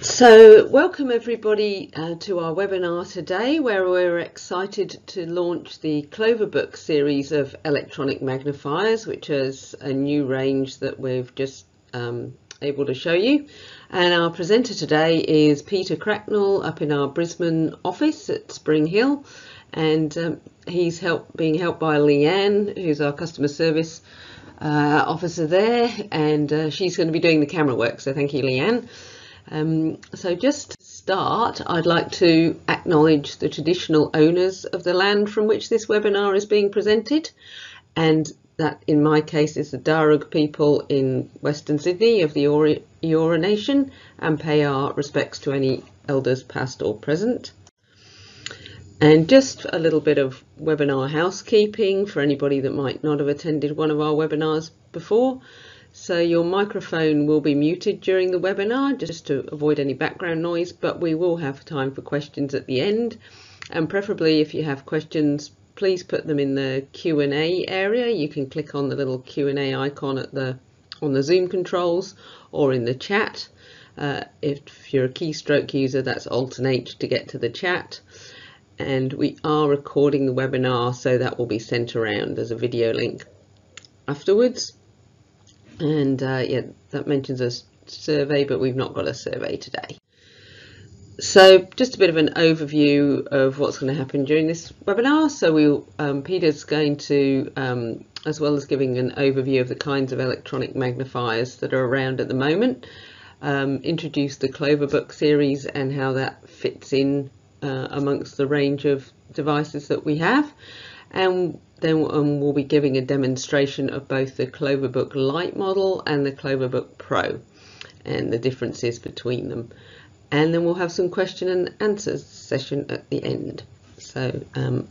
So welcome everybody uh, to our webinar today where we're excited to launch the Cloverbook series of electronic magnifiers which is a new range that we've just um, able to show you. And our presenter today is Peter Cracknell up in our Brisbane office at Spring Hill. And um, he's being helped by Leanne who's our customer service uh, officer there. And uh, she's going to be doing the camera work. So thank you Leanne. Um, so just to start, I'd like to acknowledge the traditional owners of the land from which this webinar is being presented, and that in my case is the Darug people in Western Sydney of the Eora Nation, and pay our respects to any elders past or present. And just a little bit of webinar housekeeping for anybody that might not have attended one of our webinars before. So your microphone will be muted during the webinar just to avoid any background noise, but we will have time for questions at the end. And preferably if you have questions, please put them in the Q&A area. You can click on the little Q&A icon at the on the Zoom controls or in the chat. Uh, if you're a keystroke user, that's Alt and H to get to the chat. And we are recording the webinar, so that will be sent around as a video link afterwards. And uh, yeah, that mentions a survey, but we've not got a survey today. So just a bit of an overview of what's going to happen during this webinar. So we, um, Peter's going to, um, as well as giving an overview of the kinds of electronic magnifiers that are around at the moment, um, introduce the Cloverbook series and how that fits in uh, amongst the range of devices that we have. And then um, we'll be giving a demonstration of both the Cloverbook Lite model and the Cloverbook Pro and the differences between them. And then we'll have some question and answers session at the end. So um,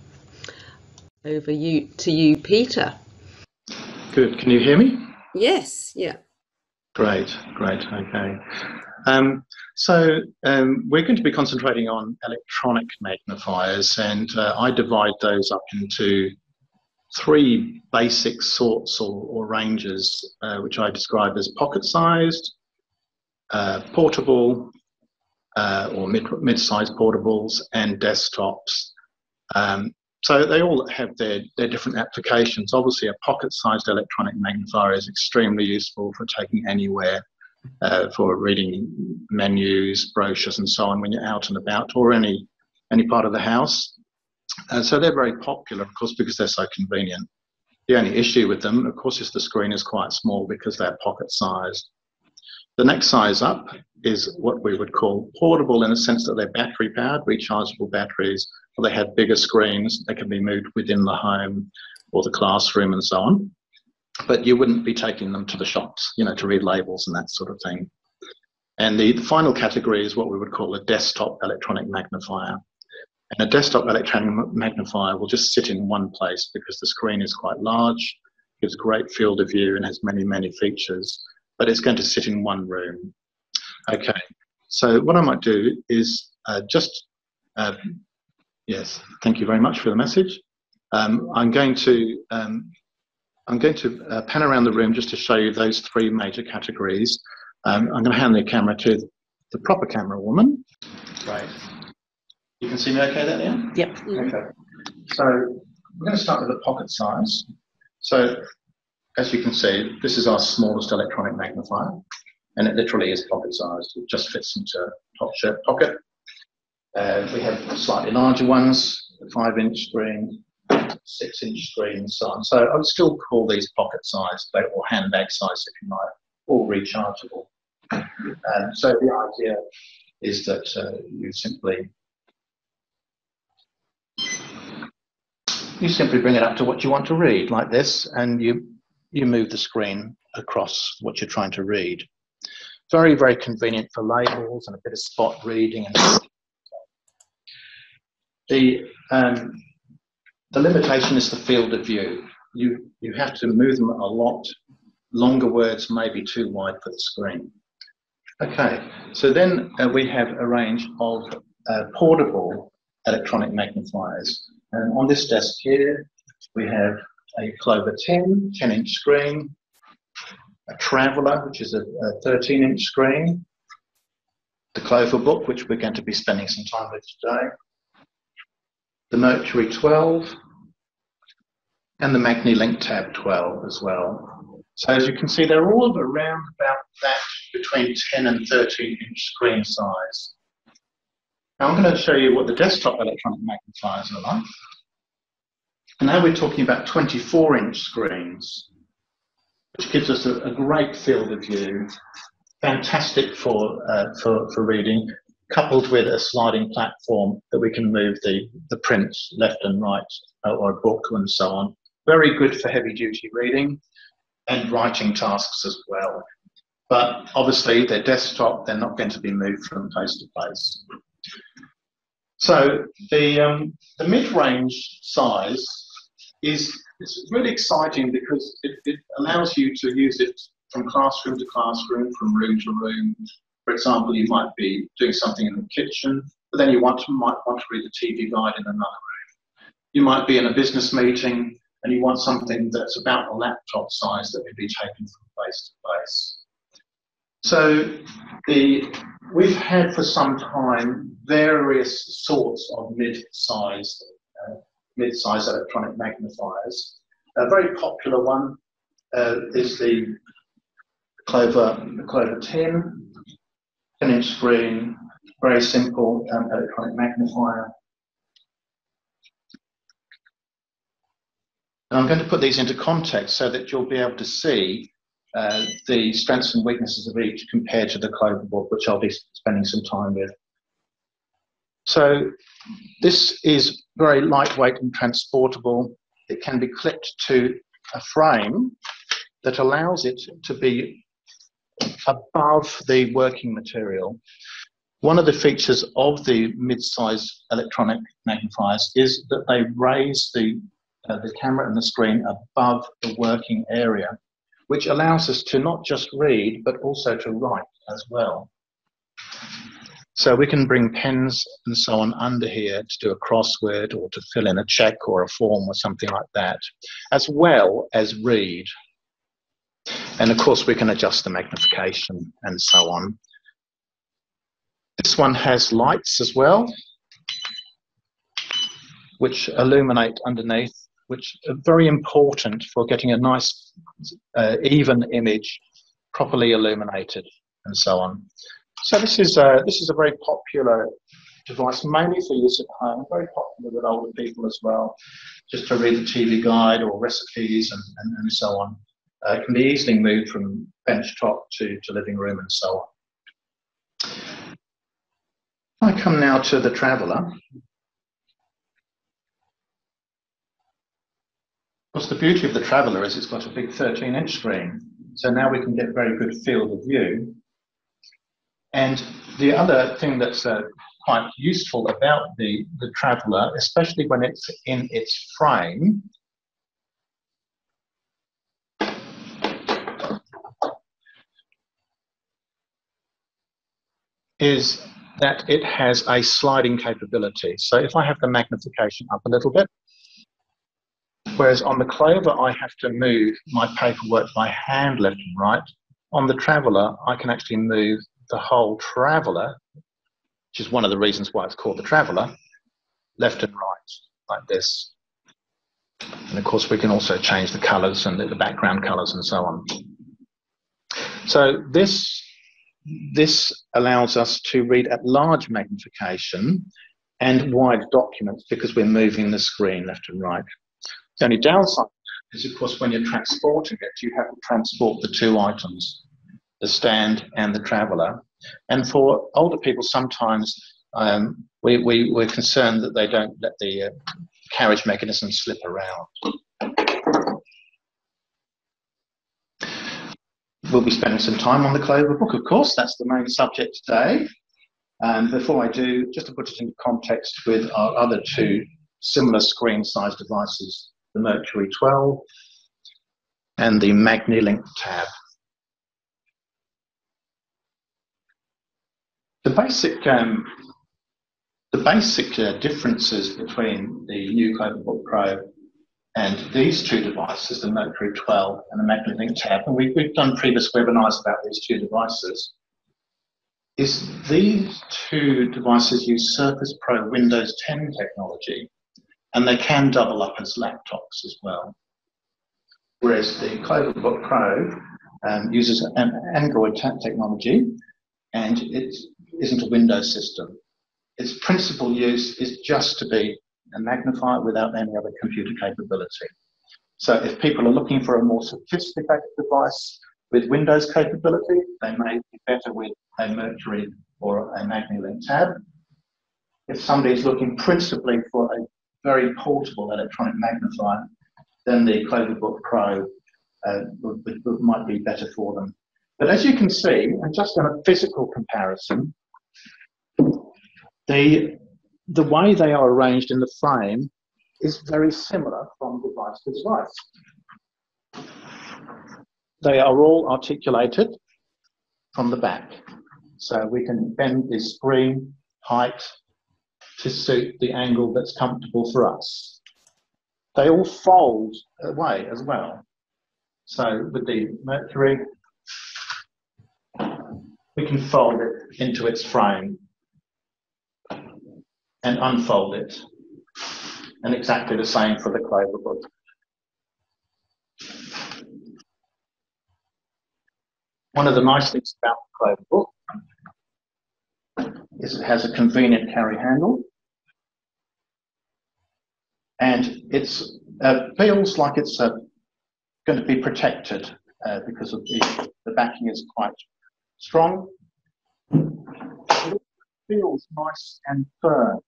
over you to you, Peter. Good. Can you hear me? Yes. Yeah. Great. Great. Okay. Um, so um, we're going to be concentrating on electronic magnifiers, and uh, I divide those up into three basic sorts or, or ranges, uh, which I describe as pocket-sized, uh, portable, uh, or mid, mid-sized portables, and desktops. Um, so they all have their, their different applications. Obviously, a pocket-sized electronic magnifier is extremely useful for taking anywhere, uh, for reading menus, brochures, and so on when you're out and about, or any any part of the house. And so they're very popular, of course, because they're so convenient. The only issue with them, of course, is the screen is quite small because they're pocket sized. The next size up is what we would call portable in the sense that they're battery powered, rechargeable batteries, or they have bigger screens. They can be moved within the home or the classroom and so on. But you wouldn't be taking them to the shops, you know, to read labels and that sort of thing. And the final category is what we would call a desktop electronic magnifier. And a desktop electronic magnifier will just sit in one place because the screen is quite large, gives great field of view and has many, many features, but it's going to sit in one room. Okay, so what I might do is uh, just, uh, yes, thank you very much for the message. Um, I'm going to um, I'm going to uh, pan around the room just to show you those three major categories. Um, I'm going to hand the camera to the proper camera woman. Right. You can see me okay there now? Yep. Okay. So we're going to start with the pocket size. So as you can see, this is our smallest electronic magnifier, and it literally is pocket sized. It just fits into a top shirt pocket. Uh, we have slightly larger ones, five inch screen, six inch screen, and so on. So I would still call these pocket sized, or handbag size if you like, or rechargeable. And so the idea is that uh, you simply you simply bring it up to what you want to read, like this, and you, you move the screen across what you're trying to read. Very, very convenient for labels and a bit of spot reading. And the, um, the limitation is the field of view. You, you have to move them a lot. Longer words may be too wide for the screen. Okay, so then uh, we have a range of uh, portable electronic magnifiers. And on this desk here, we have a Clover 10, 10 inch screen, a Traveller, which is a, a 13 inch screen, the Clover book, which we're going to be spending some time with today, the Mercury 12, and the MagniLink Tab 12 as well. So as you can see, they're all around about that between 10 and 13 inch screen size. Now I'm going to show you what the desktop electronic magnifiers are like. And now we're talking about 24 inch screens, which gives us a, a great field of view, fantastic for, uh, for, for reading, coupled with a sliding platform that we can move the, the prints left and right, uh, or a book and so on. Very good for heavy duty reading and writing tasks as well. But obviously, they're desktop, they're not going to be moved from place to place. So the, um, the mid-range size is it's really exciting because it, it, allows you to use it from classroom to classroom, from room to room. For example, you might be doing something in the kitchen, but then you want to, might want to read the TV guide in another room. You might be in a business meeting and you want something that's about a laptop size that can be taken from place to place. So the, we've had for some time various sorts of mid-sized uh, mid-sized electronic magnifiers. A very popular one uh, is the Clover, Clover 10, 10 inch screen, very simple um, electronic magnifier. And I'm going to put these into context so that you'll be able to see uh, the strengths and weaknesses of each compared to the Clover book, which I'll be spending some time with. So this is very lightweight and transportable. It can be clipped to a frame that allows it to be above the working material. One of the features of the mid-size electronic magnifiers is that they raise the, uh, the camera and the screen above the working area, which allows us to not just read, but also to write as well. So we can bring pens and so on under here to do a crossword or to fill in a check or a form or something like that, as well as read. And of course, we can adjust the magnification and so on. This one has lights as well, which illuminate underneath, which are very important for getting a nice, uh, even image, properly illuminated, and so on. So this is a, this is a very popular device, mainly for use at home, very popular with older people as well, just to read the TV guide or recipes and, and, and so on. Uh, it can be easily moved from bench top to, to living room and so on. I come now to the Traveller. What's the beauty of the Traveller is it's got a big 13 inch screen. So now we can get very good field of view and the other thing that's uh, quite useful about the, the traveller, especially when it's in its frame, is that it has a sliding capability. So if I have the magnification up a little bit, whereas on the Clover I have to move my paperwork by hand left and right, on the Traveller I can actually move the whole traveller, which is one of the reasons why it's called the traveller, left and right, like this. And of course, we can also change the colours and the background colours and so on. So this, this allows us to read at large magnification and wide documents because we're moving the screen left and right. The only downside is, of course, when you're transporting it, you have to transport the two items the stand and the traveller. And for older people, sometimes um, we, we, we're concerned that they don't let the uh, carriage mechanism slip around. We'll be spending some time on the Clover book, of course, that's the main subject today. And before I do, just to put it into context with our other two similar screen size devices, the Mercury 12 and the MagniLink tab. The basic um, the basic uh, differences between the new CloverBook Pro and these two devices, the Mercury 12 and the MagniLink Tab, and we, we've done previous webinars about these two devices. is these two devices use Surface Pro Windows 10 technology, and they can double up as laptops as well. Whereas the Cloverbook Pro um, uses an Android technology, and it isn't a Windows system. Its principal use is just to be a magnifier without any other computer capability. So if people are looking for a more sophisticated device with Windows capability, they may be better with a Mercury or a MagniLink tab. If somebody is looking principally for a very portable electronic magnifier, then the Cloverbook Pro uh, would, would, might be better for them. But as you can see, and just in a physical comparison, the, the way they are arranged in the frame is very similar from device to device. They are all articulated from the back. So we can bend the screen height to suit the angle that's comfortable for us. They all fold away as well. So with the Mercury, we can fold it into its frame and unfold it. And exactly the same for the clover book. One of the nice things about the Cloverbook is it has a convenient carry handle. And it uh, feels like it's uh, going to be protected uh, because of the, the backing is quite strong. It feels nice and firm.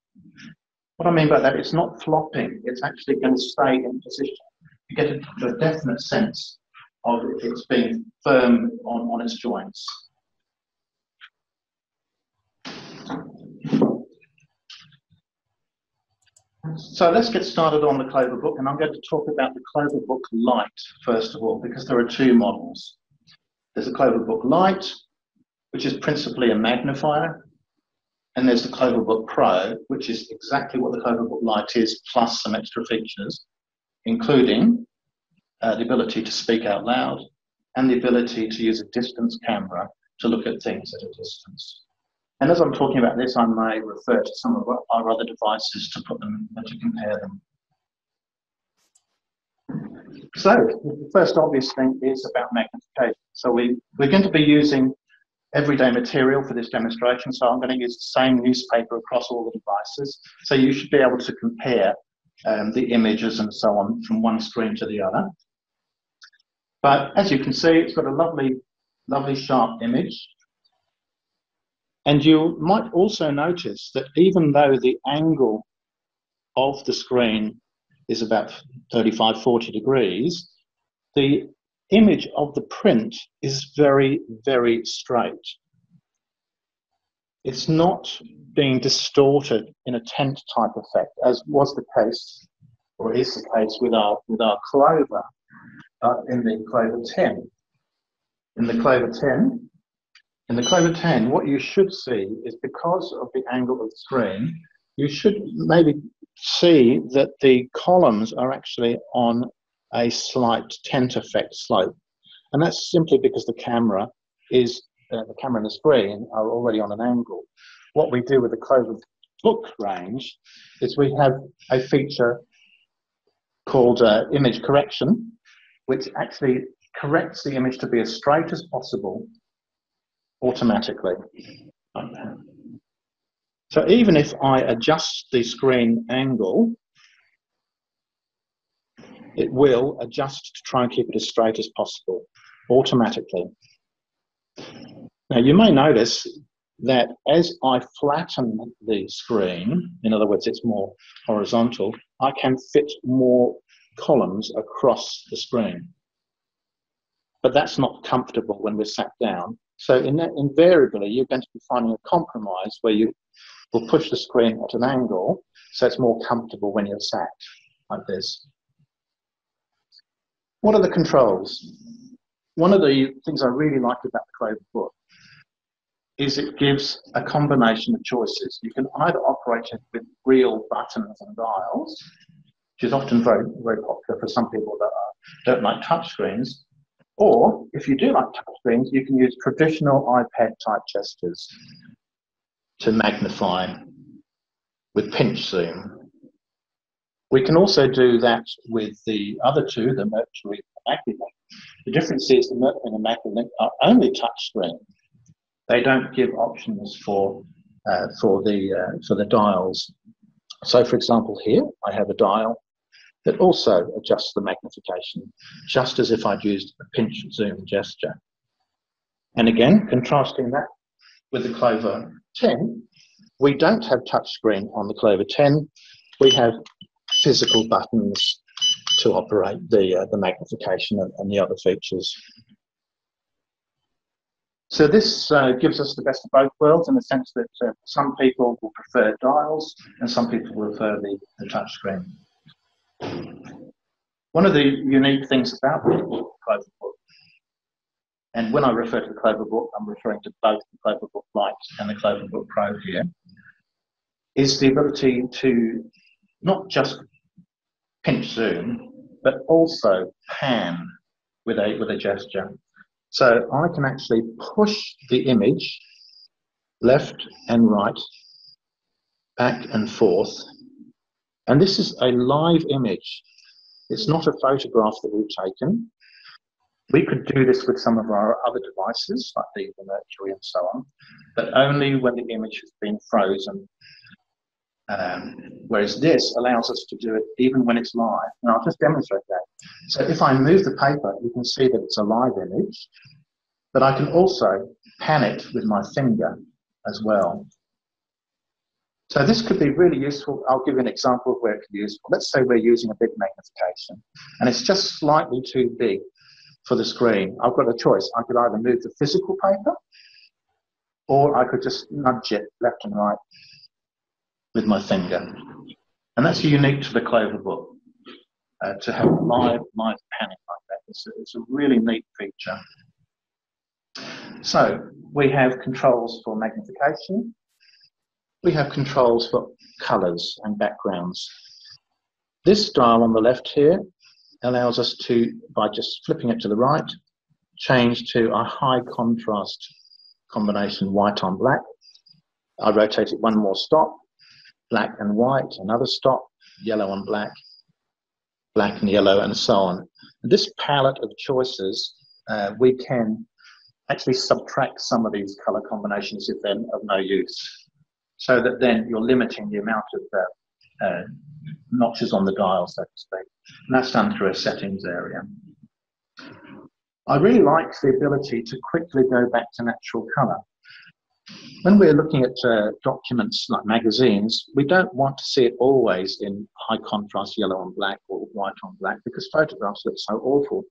What I mean by that, it's not flopping, it's actually going to stay in position. You get a, a definite sense of it's being firm on, on its joints. So let's get started on the Cloverbook, and I'm going to talk about the Cloverbook Lite first of all, because there are two models. There's the Cloverbook Lite, which is principally a magnifier, and there's the Cloverbook Pro, which is exactly what the Cloverbook Lite is, plus some extra features, including uh, the ability to speak out loud and the ability to use a distance camera to look at things at a distance. And as I'm talking about this, I may refer to some of our other devices to put them to compare them. So the first obvious thing is about magnification. So we, we're going to be using everyday material for this demonstration. So I'm going to use the same newspaper across all the devices. So you should be able to compare um, the images and so on from one screen to the other. But as you can see, it's got a lovely, lovely sharp image. And you might also notice that even though the angle of the screen is about 35, 40 degrees, the image of the print is very, very straight. It's not being distorted in a tent type effect, as was the case, or is the case with our, with our clover uh, in the clover 10. In the clover 10, in the clover 10, what you should see is because of the angle of the screen, you should maybe see that the columns are actually on a slight tent effect slope. And that's simply because the camera is, uh, the camera and the screen are already on an angle. What we do with the Clover book range is we have a feature called uh, image correction, which actually corrects the image to be as straight as possible automatically. So even if I adjust the screen angle, it will adjust to try and keep it as straight as possible automatically. Now you may notice that as I flatten the screen, in other words, it's more horizontal, I can fit more columns across the screen. But that's not comfortable when we're sat down. So in that, invariably, you're going to be finding a compromise where you will push the screen at an angle so it's more comfortable when you're sat like this. What are the controls? One of the things I really like about the Clover book is it gives a combination of choices. You can either operate it with real buttons and dials, which is often very, very popular for some people that are, don't like touch screens, Or if you do like touchscreens, you can use traditional iPad type gestures to magnify with pinch zoom. We can also do that with the other two, the Mercury and MagniLink. The difference is the Mercury and MagniLink are only touchscreen. They don't give options for uh, for the uh, for the dials. So, for example, here I have a dial that also adjusts the magnification, just as if I'd used a pinch zoom gesture. And again, contrasting that with the Clover 10, we don't have touchscreen on the Clover 10. We have physical buttons to operate the, uh, the magnification and, and, the other features. So this uh, gives us the best of both worlds in the sense that uh, some people will prefer dials and some people will prefer the, the touchscreen. One of the unique things about the Cloverbook, and when I refer to the Cloverbook, I'm referring to both the Cloverbook Lite and the Cloverbook Pro here, is the ability to not just pinch zoom, but also pan with a, with a gesture. So I can actually push the image left and right, back and forth. And this is a live image. It's not a photograph that we've taken. We could do this with some of our other devices, like the, the Mercury and so on, but only when the image has been frozen um, whereas this allows us to do it even when it's live. And I'll just demonstrate that. So if I move the paper, you can see that it's a live image, but I can also pan it with my finger as well. So this could be really useful. I'll give you an example of where it could be useful. Let's say we're using a big magnification and it's just slightly too big for the screen. I've got a choice. I could either move the physical paper or I could just nudge it left and right with my finger. And that's unique to the Cloverbook, uh, to have live, live panning like that. It's a, it's a really neat feature. So we have controls for magnification. We have controls for colors and backgrounds. This dial on the left here allows us to, by just flipping it to the right, change to a high contrast combination white on black. I rotate it one more stop black and white, another stop, yellow and black, black and yellow, and so on. This palette of choices, uh, we can actually subtract some of these color combinations if they're of no use, so that then you're limiting the amount of uh, uh, notches on the dial, so to speak. And that's done through a settings area. I really like the ability to quickly go back to natural color. When we're looking at uh, documents like magazines, we don't want to see it always in high contrast yellow and black or white on black because photographs look so awful.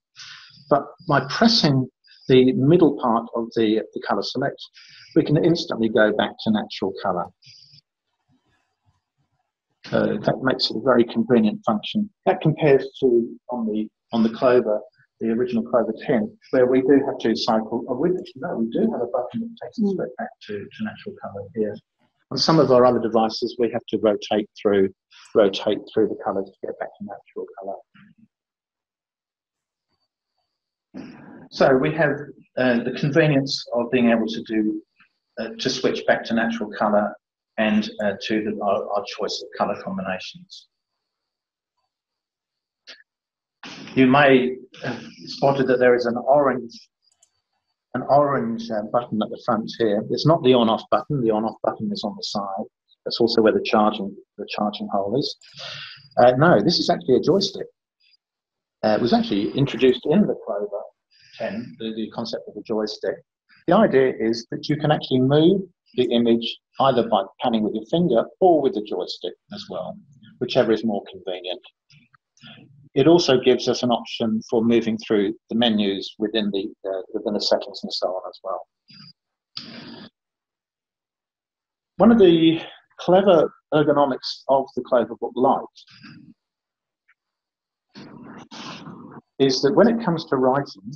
But by pressing the middle part of the, the color select, we can instantly go back to natural color. Uh, that makes it a very convenient function. That compares to on the on the Clover the original Clover 10, where we do have to cycle, or we, no, we do have a button that takes us straight back to, to natural colour here. On some of our other devices, we have to rotate through, rotate through the colours to get back to natural colour. So we have uh, the convenience of being able to do, to switch back to natural colour and uh, to the, our, our choice of colour combinations. You may have spotted that there is an orange an orange uh, button at the front here. It's not the on-off button. The on-off button is on the side. That's also where the charging the charging hole is. Uh, no, this is actually a joystick. Uh, it was actually introduced in the Clover 10, the, the concept of a joystick. The idea is that you can actually move the image either by panning with your finger or with the joystick as well, whichever is more convenient. It also gives us an option for moving through the menus within the uh, within the settings and so on as well. One of the clever ergonomics of the Cloverbook Lite is that when it comes to writing,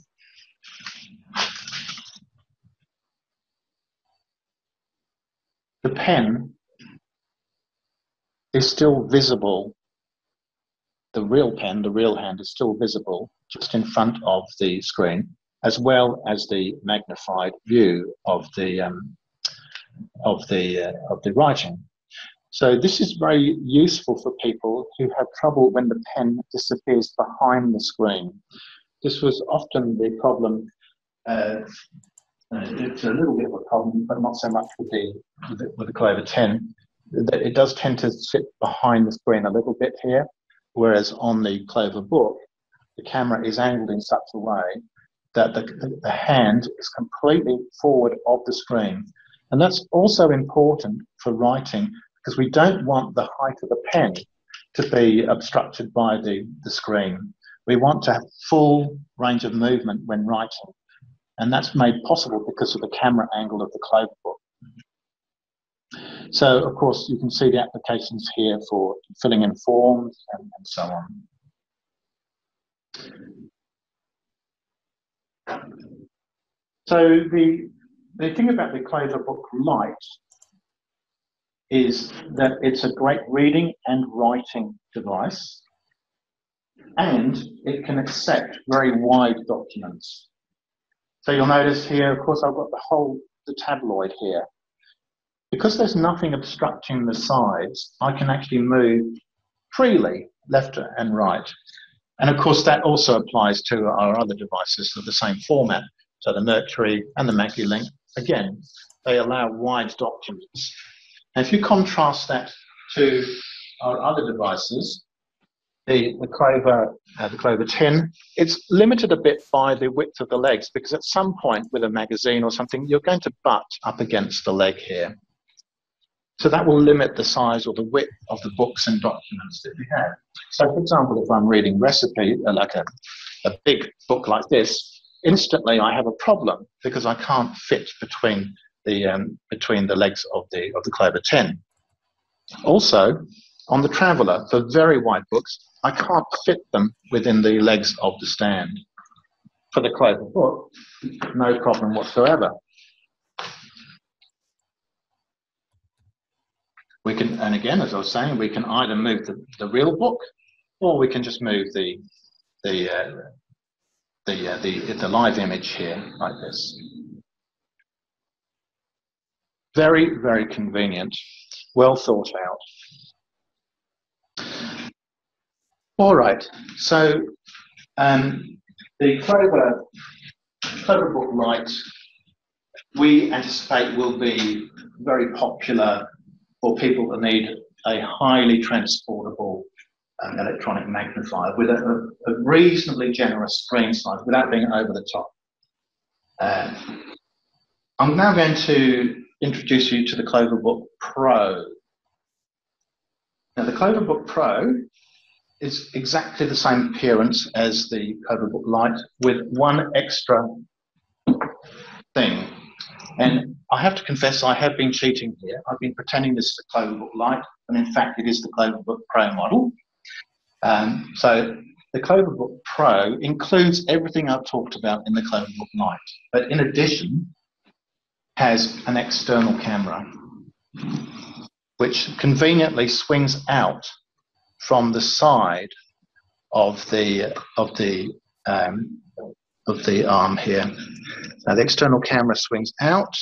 the pen is still visible the real pen, the real hand, is still visible just in front of the screen. as well as the magnified view of the um, of the uh, of the writing. So this is very useful for people who have trouble when the pen disappears behind the screen. This was often the problem. Uh, it's a little bit of a problem, but not so much with the with the, with the Clover 10. It does tend to sit behind the screen a little bit here, whereas on the Clover book, the camera is angled in such a way that the, the hand is completely forward of the screen. And that's also important for writing because we don't want the height of the pen to be obstructed by the, the screen. We want to have full range of movement when writing. And that's made possible because of the camera angle of the Clover book. So, of course, you can see the applications here for filling in forms and, and so on. So the, the thing about the Clover Book Lite is that it's a great reading and writing device, and it can accept very wide documents. So you'll notice here, of course, I've got the whole the tabloid here. Because there's nothing obstructing the sides, I can actually move freely left and right. And of course, that also applies to our other devices of the same format. So the Mercury and the MagniLink, again, they allow wide documents. And if you contrast that to our other devices, the, the Clover, uh, the Clover 10, it's limited a bit by the width of the legs because at some point with a magazine or something, you're going to butt up against the leg here. So that will limit the size or the width of the books and documents that we have. So for example, if I'm reading recipe, uh, like a, a big book like this, instantly I have a problem because I can't fit between the um, between the legs of the of the Clover 10. Also, on the Traveller, for very wide books, I can't fit them within the legs of the stand. For the Clover book, no problem whatsoever. We can, and again, as I was saying, we can either move the, the real book, or we can just move the the uh, the, uh, the the live image here like this. Very, very convenient, well thought out. All right, so um, the Clover, Clover Book Lite, we anticipate will be very popular for people that need a highly transportable um, electronic magnifier with a, a, reasonably generous screen size without being over the top. Uh, I'm now going to introduce you to the Cloverbook Pro. Now, the Cloverbook Pro is exactly the same appearance as the Cloverbook Lite with one extra thing. And I have to confess, I have been cheating here. I've been pretending this is the Cloverbook Lite, and in fact, it is the Cloverbook Pro model. Um, so the Cloverbook Pro includes everything I've talked about in the Cloverbook Lite, but in addition, has an external camera, which conveniently swings out from the side of the of the um, of the arm here. Now the external camera swings out.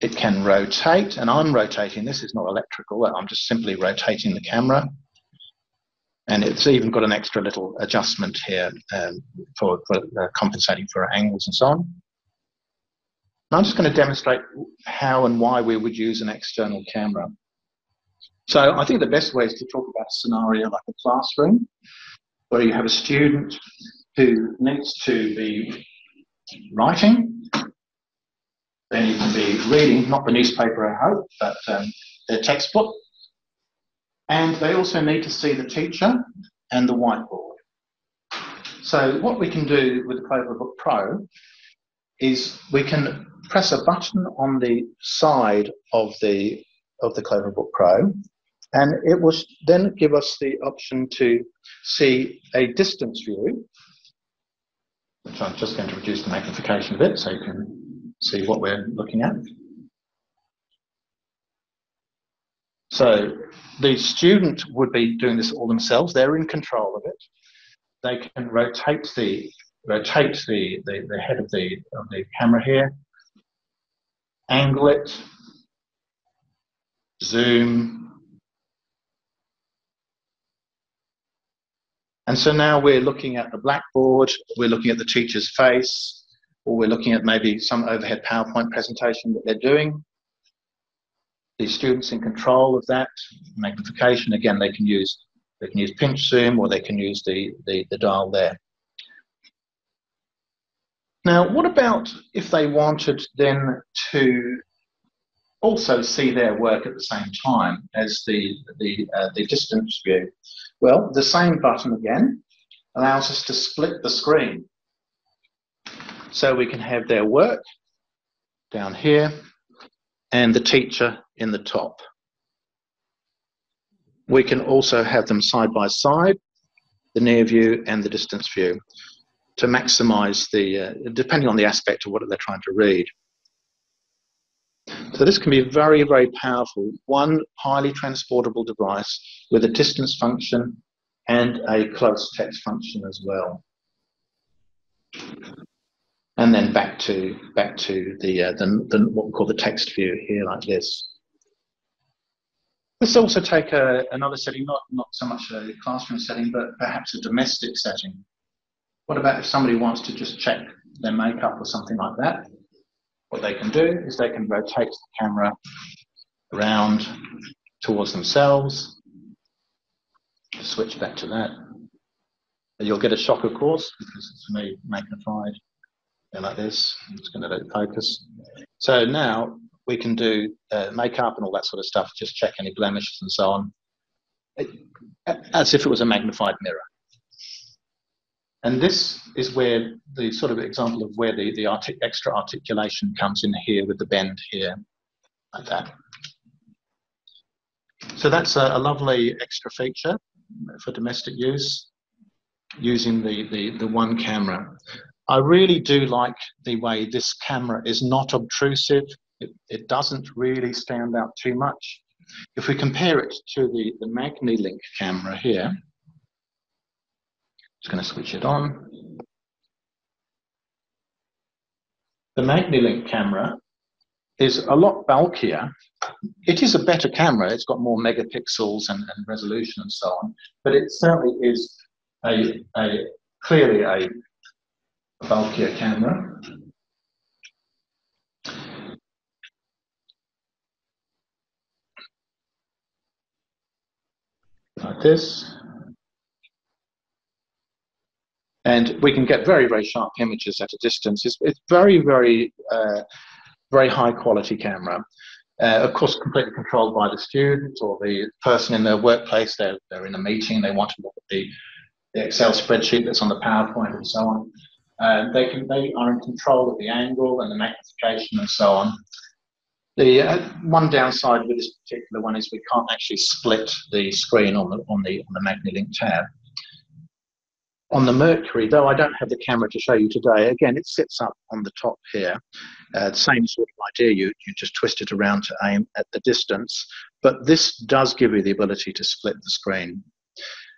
It can rotate, and I'm rotating. This is not electrical. I'm just simply rotating the camera. And it's even got an extra little adjustment here um, for, for uh, compensating for angles and so on. I'm just going to demonstrate how and why we would use an external camera. So I think the best way is to talk about a scenario like a classroom, where you have a student who needs to be writing, then you can be reading, not the newspaper, I hope, but um, their textbook. And they also need to see the teacher and the whiteboard. So what we can do with the Cloverbook Pro is we can press a button on the side of the of the Cloverbook Pro, and it will then give us the option to see a distance view, which I'm just going to reduce the magnification a bit so you can see what we're looking at. So the student would be doing this all themselves. They're in control of it. They can rotate the rotate the, the, the head of the, of the camera here, angle it, zoom, And so now we're looking at the blackboard, we're looking at the teacher's face, or we're looking at maybe some overhead PowerPoint presentation that they're doing. The students in control of that magnification, again, they can use they can use pinch zoom or they can use the, the, the dial there. Now, what about if they wanted then to also see their work at the same time as the, the, uh, the distance view? Well, the same button again allows us to split the screen. So we can have their work down here and the teacher in the top. We can also have them side by side, the near view and the distance view, to maximize the, uh, depending on the aspect of what they're trying to read. So this can be very, very powerful. One highly transportable device with a distance function and a close text function as well. And then back to back to the, uh, the, the what we call the text view here, like this. Let's also take a, another setting, not, not so much a classroom setting, but perhaps a domestic setting. What about if somebody wants to just check their makeup or something like that? What they can do is they can rotate the camera around towards themselves. Switch back to that. You'll get a shock, of course, because it's me magnified like this. It's going to it focus. So now we can do uh, makeup and all that sort of stuff, just check any blemishes and so on, as if it was a magnified mirror. And this is where the sort of example of where the, the artic extra articulation comes in here with the bend here, like that. So that's a, a lovely extra feature for domestic use using the, the, the one camera. I really do like the way this camera is not obtrusive. It, it doesn't really stand out too much. If we compare it to the, the MagniLink camera here, just going to switch it on. The MagniLink camera is a lot bulkier. It is a better camera. It's got more megapixels and, and resolution and so on, but it certainly is a, a clearly a bulkier camera. Like this. And we can get very very sharp images at a distance. It's, it's very very uh, very high quality camera. Uh, of course, completely controlled by the student or the person in their workplace. They're, they're in a meeting, they want to look at the, the Excel spreadsheet that's on the PowerPoint and so on. Uh, they, can, they are in control of the angle and the magnification and so on. The uh, one downside with this particular one is we can't actually split the screen on the, on the, on the MagniLink tab. On the Mercury, though I don't have the camera to show you today, again, it sits up on the top here. Uh, same sort of idea, you, you just twist it around to aim at the distance, but this does give you the ability to split the screen.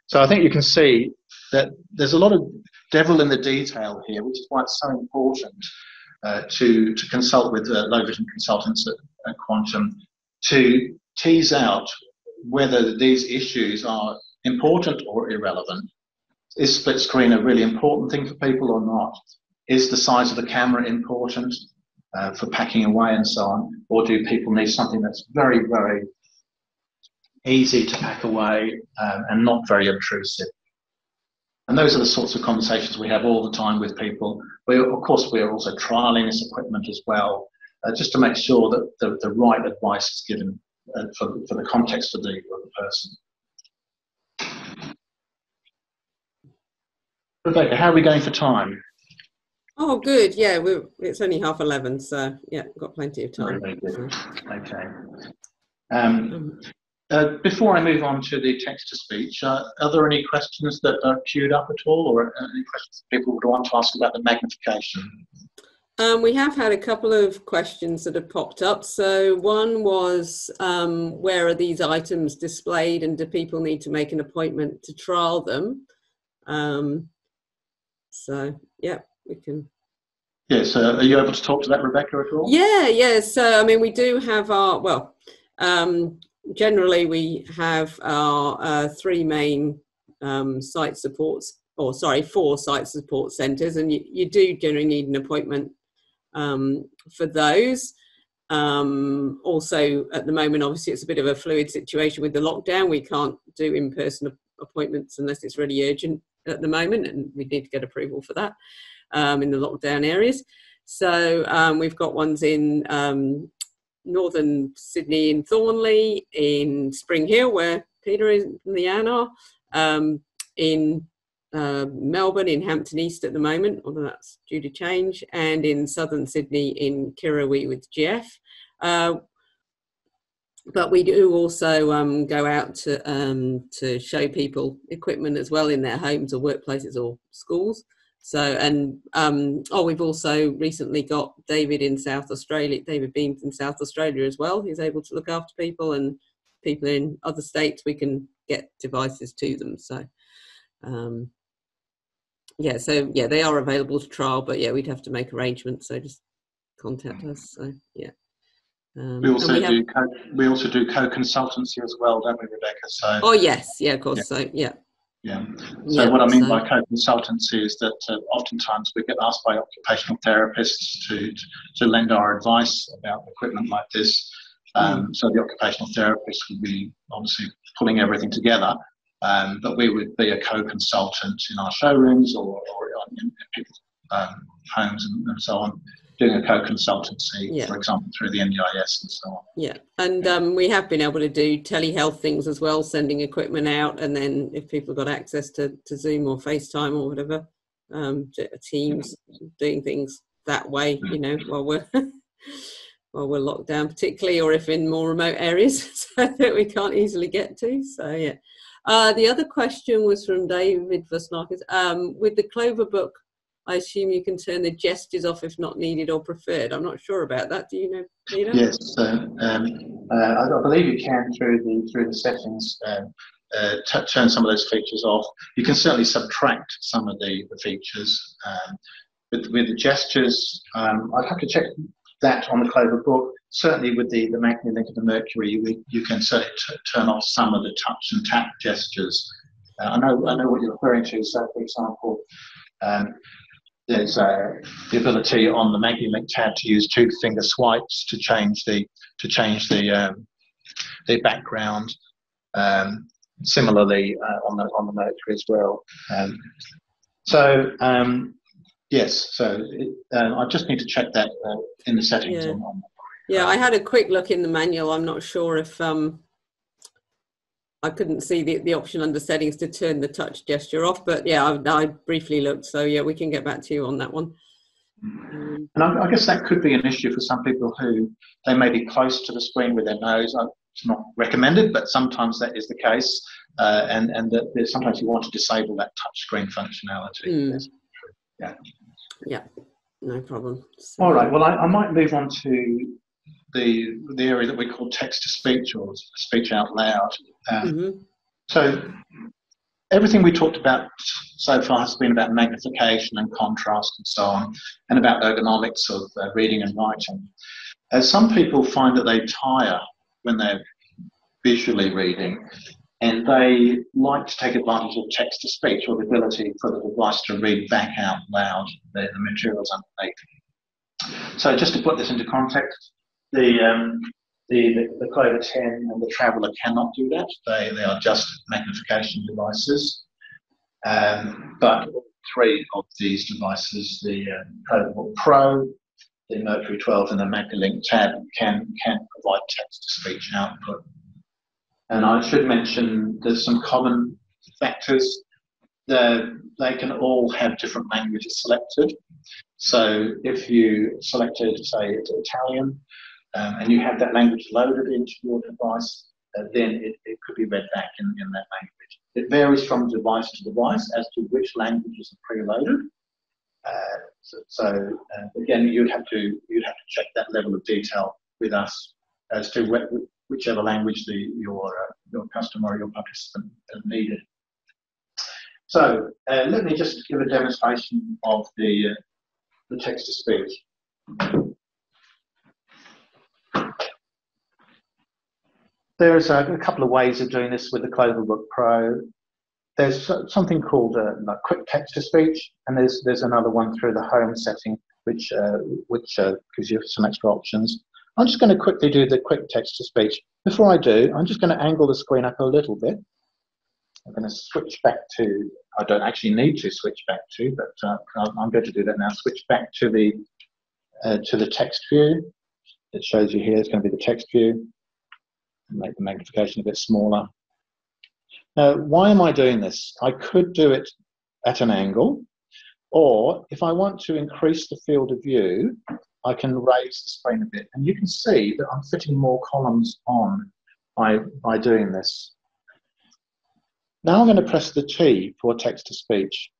So I think you can see that there's a lot of devil in the detail here, which is why it's so important uh, to, to consult with uh, low vision consultants at, at Quantum to tease out whether these issues are important or irrelevant is split screen a really important thing for people or not? Is the size of the camera important uh, for packing away and so on? Or do people need something that's very, very easy to pack away um, and not very obtrusive? And those are the sorts of conversations we have all the time with people. We, of course, we are also trialing this equipment as well, uh, just to make sure that the, the right advice is given uh, for, for the context of the, of the person. Rebecca, how are we going for time? Oh, good. Yeah, we're, it's only half 11, so yeah, we've got plenty of time. Very. Okay. Um, um, uh, before I move on to the text to speech, uh, are there any questions that are queued up at all, or uh, any questions people would want to ask about the magnification? Um, we have had a couple of questions that have popped up. So one was, um, where are these items displayed, and do people need to make an appointment to trial them? Um, So yeah, we can. Yes, uh, are you able to talk to that, Rebecca, at all? Yeah, yeah. So I mean, we do have our well. Um, generally, we have our uh, three main um, site supports, or sorry, four site support centres, and you, you do generally need an appointment um, for those. Um, also, at the moment, obviously, it's a bit of a fluid situation with the lockdown. We can't do in person appointments unless it's really urgent at the moment, and we need to get approval for that um, in the lockdown areas. So, um, we've got ones in um, northern Sydney, in Thornleigh, in Spring Hill, where Peter and Leanne are, um, in uh, Melbourne in Hampton East at the moment, although that's due to change, and in southern Sydney in Kirrawee with Jeff. Uh, but we do also um, go out to um, to show people equipment as well in their homes or workplaces or schools. So and um, oh, we've also recently got David in South Australia, David Beams in South Australia as well. He's able to look after people and people in other states. We can get devices to them. So um, yeah, so yeah, they are available to trial, but yeah, we'd have to make arrangements. So just contact us. So yeah. Um, we also we do co, we also do co-consultancy as well, don't we, Rebecca? So oh yes, yeah, of course. Yeah. So yeah. Yeah. So yeah, what I mean so, by co-consultancy is that uh, oftentimes we get asked by occupational therapists to, to, to lend our advice about equipment like this. Um, mm. So the occupational therapist would be obviously pulling everything together, um, but we would be a co-consultant in our showrooms or, or in people's um, homes and, and, so on, doing a co-consultancy, yeah. for example, through the NDIS and so on. Yeah, and um, we have been able to do telehealth things as well, sending equipment out, and then if people got access to, to Zoom or FaceTime or whatever, um, Teams, doing things that way, you know, while we're while we're locked down, particularly, or if in more remote areas so that we can't easily get to. So yeah. Uh, the other question was from David Vasnakis. Um, with the Clover book, I assume you can turn the gestures off if not needed or preferred. I'm not sure about that. Do you know, Peter? Yes, uh, um, uh, I, believe you can through the through the settings. Um, uh, t- turn some of those features off. You can certainly subtract some of the, the features. Um, with, with the gestures, um, I'd have to check that on the Clover book certainly with the, the MagniLink of the Mercury, we, you can certainly t- turn off some of the touch and tap gestures. Uh, I know I know what you're referring to. So, for example, um, there's the ability on the MagniLink tab to use two finger swipes to change the to change the um, the background. Um, similarly, uh, on the on the Mercury as well. Um, so um, yes, so it, uh, I just need to check that uh, in the settings yeah. yeah, I had a quick look in the manual. I'm not sure if um, I couldn't see the, the option under settings to turn the touch gesture off, but yeah, I, I briefly looked. So yeah, we can get back to you on that one. Um, and I, I, guess that could be an issue for some people who they may be close to the screen with their nose. It's not recommended, but sometimes that is the case. Uh, and and that sometimes you want to disable that touch screen functionality. Mm. Yeah. Yeah, no problem. So, All right. Well, I, I might move on to the the area that we call text to speech or speech out loud. Um, mm-hmm. So everything we talked about so far has been about magnification and contrast and so on, and about ergonomics of uh, reading and writing. Uh, some people find that they tire when they're visually reading, and they like to take advantage of text to speech or the ability for the device to read back out loud the, the materials underneath. So just to put this into context, the, um, the, the, the Clover 10 and the Traveller cannot do that. They, they are just magnification devices. Um, but three of these devices, the um, Pro, the Mercury 12 and the MagniLink tab can, can provide text-to-speech output. And I should mention there's some common factors. The, they can all have different languages selected. So if you selected, say, Italian, um, and you have that language loaded into your device, uh, then it, it, could be read back in, in that language. It varies from device to device as to which languages are preloaded. Uh, so, so uh, again, you'd have to you'd have to check that level of detail with us as to wh- whichever language the, your uh, your customer or your participant needed. So uh, let me just give a demonstration of the, uh, the text-to-speech. There's a, a, couple of ways of doing this with the Cloverbook Pro. There's something called a, quick text-to-speech, and there's there's another one through the home setting, which uh, which uh, gives you some extra options. I'm just going to quickly do the quick text-to-speech. Before I do, I'm just going to angle the screen up a little bit. I'm going to switch back to, I don't actually need to switch back to, but uh, I'm going to do that now. Switch back to the, uh, to the text view. It shows you here, it's going to be the text view. Make the magnification a bit smaller. Now, why am I doing this? I could do it at an angle, or if I want to increase the field of view, I can raise the screen a bit. And you can see that I'm fitting more columns on by, by doing this. Now I'm going to press the T for text to speech.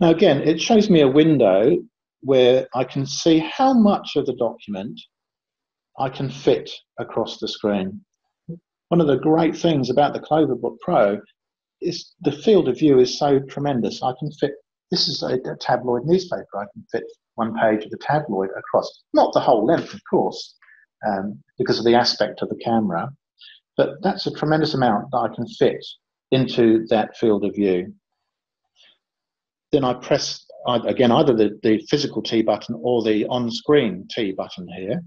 Now again, it shows me a window where I can see how much of the document I can fit across the screen. One of the great things about the Cloverbook Pro is the field of view is so tremendous. I can fit, this is a, a tabloid newspaper, I can fit one page of the tabloid across, not the whole length, of course, um, because of the aspect of the camera. But that's a tremendous amount that I can fit into that field of view. Then I press, again, either the, the physical T button or the on-screen T button here.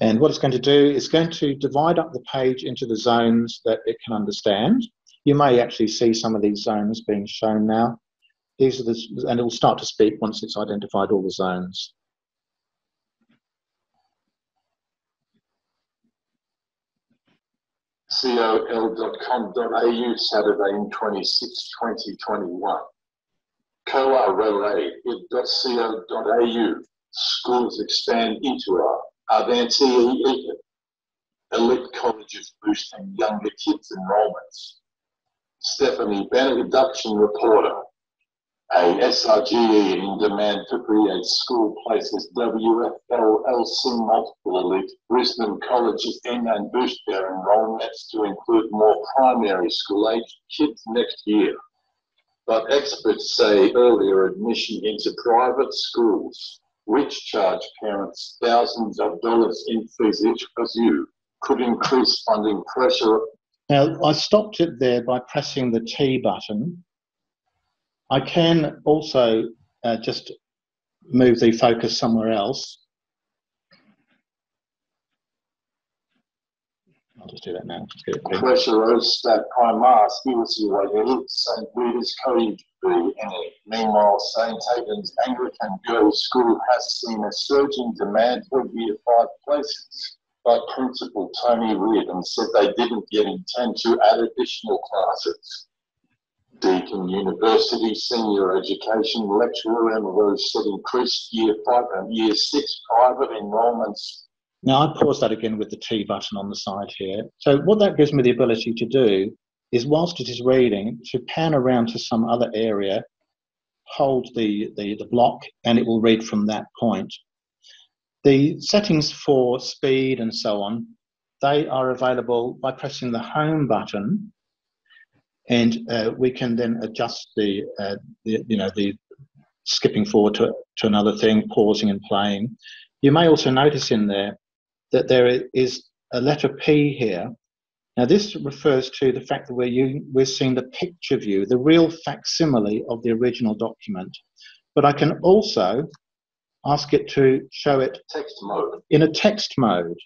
And what it's going to do is going to divide up the page into the zones that it can understand. You may actually see some of these zones being shown now. These are the, and it will start to speak once it's identified all the zones. col.com.au Saturday in 26 2021. COA relay it.co.au schools expand into our Avanti elite colleges boosting younger kids enrollments. Stephanie Bennett, induction reporter. A SRGE in demand to create school places WFLLC multiple elite. Brisbane colleges aim and boost their enrollments to include more primary school age kids next year. But experts say earlier admission into private schools, which charge parents thousands of dollars in fees each you, could increase funding pressure now, I stopped it there by pressing the T button. I can also uh, just move the focus somewhere else. I'll just do that now. Pressureostat primas illustrated St. Rita's College B. Meanwhile, St. Aidan's Anglican Girls' School has seen a surge in demand for year five places but Principal Tony Reardon said they didn't yet intend to add additional classes. Deakin University senior education lecturer Emma Rose said increased year five and year six private enrolments. Now I pause that again with the T button on the side here. So what that gives me the ability to do is whilst it is reading, to pan around to some other area, hold the, the, the block, and it will read from that point. The settings for speed and so on, they are available by pressing the home button and uh, we can then adjust the, uh, the, you know, the skipping forward to, to another thing, pausing and playing. You may also notice in there that there is a letter P here. Now this refers to the fact that we're, we're seeing the picture view, the real facsimile of the original document. But I can also ask it to show it text mode. in a text mode.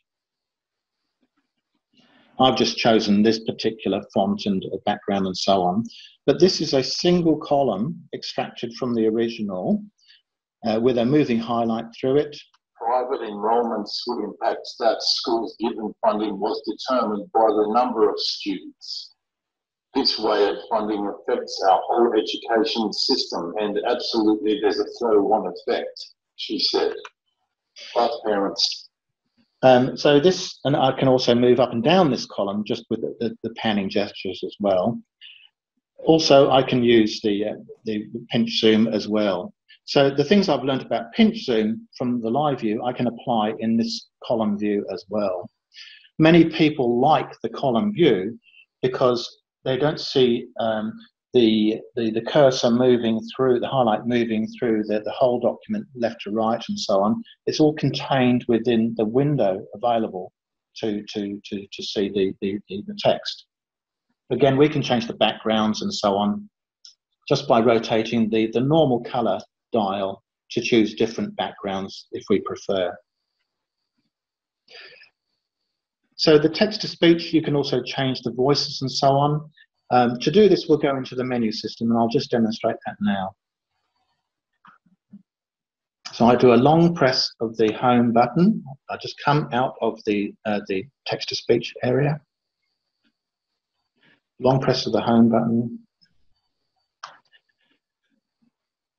I've just chosen this particular font and background and so on, but this is a single column extracted from the original uh, with a moving highlight through it. Private enrolments would impact that schools given funding was determined by the number of students. This way of funding affects our whole education system and absolutely there's a flow-on effect she said. But parents. Um, so this, and I can also move up and down this column just with the, the, the panning gestures as well. Also, I can use the, uh, the pinch zoom as well. So the things I've learned about pinch zoom from the live view, I can apply in this column view as well. Many people like the column view because they don't see um, the, the, the cursor moving through, the highlight moving through the, the whole document left to right and so on. It's all contained within the window available to, to, to, to see the, the, the text. Again, we can change the backgrounds and so on just by rotating the, the normal color dial to choose different backgrounds if we prefer. So the text to speech, you can also change the voices and so on. Um, to do this, we'll go into the menu system and I'll just demonstrate that now. So I do a long press of the home button. I just come out of the, uh, the text to speech area. Long press of the home button.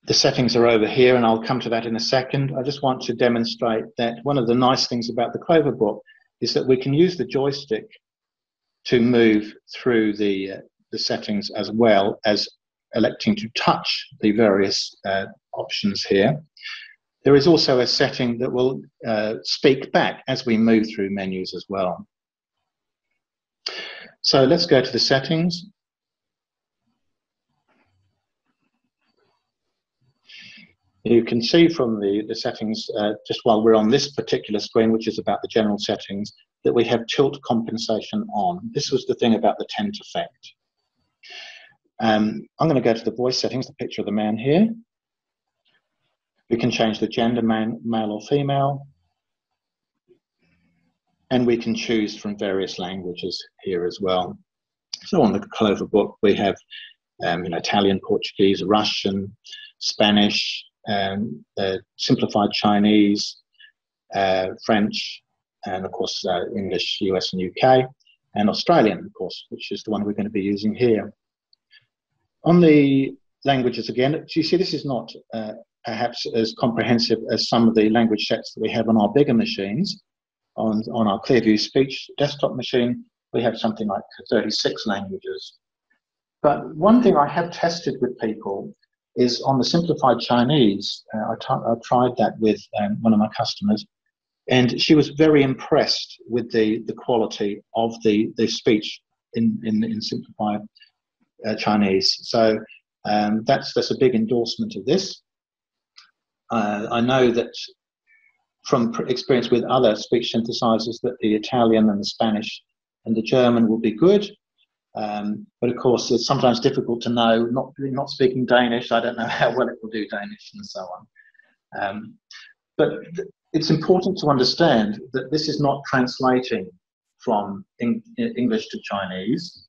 The settings are over here and I'll come to that in a second. I just want to demonstrate that one of the nice things about the Clover book is that we can use the joystick to move through the, uh, the settings as well as electing to touch the various uh, options here. There is also a setting that will uh, speak back as we move through menus as well. So let's go to the settings. You can see from the, the settings, uh, just while we're on this particular screen, which is about the general settings, that we have tilt compensation on. This was the thing about the tent effect. Um, I'm going to go to the voice settings, the picture of the man here. We can change the gender, man, male or female. And we can choose from various languages here as well. So on the Clover book, we have um, you know, Italian, Portuguese, Russian, Spanish, um, uh, simplified Chinese, uh, French, and of course uh, English, US and UK, and Australian, of course, which is the one we're going to be using here. On the languages again, you see this is not uh, perhaps as comprehensive as some of the language sets that we have on our bigger machines. On, on our Clearview Speech desktop machine, we have something like 36 languages. But one thing I have tested with people is on the simplified Chinese. Uh, I, tried that with um, one of my customers, and she was very impressed with the, the quality of the, the speech in, in, in simplified uh, Chinese. So um, that's, that's a big endorsement of this. Uh, I know that from experience with other speech synthesizers that the Italian and the Spanish and the German will be good. Um, but of course, it's sometimes difficult to know. Not not speaking Danish, I don't know how well it will do Danish and so on. Um, but th- it's important to understand that this is not translating from in- English to Chinese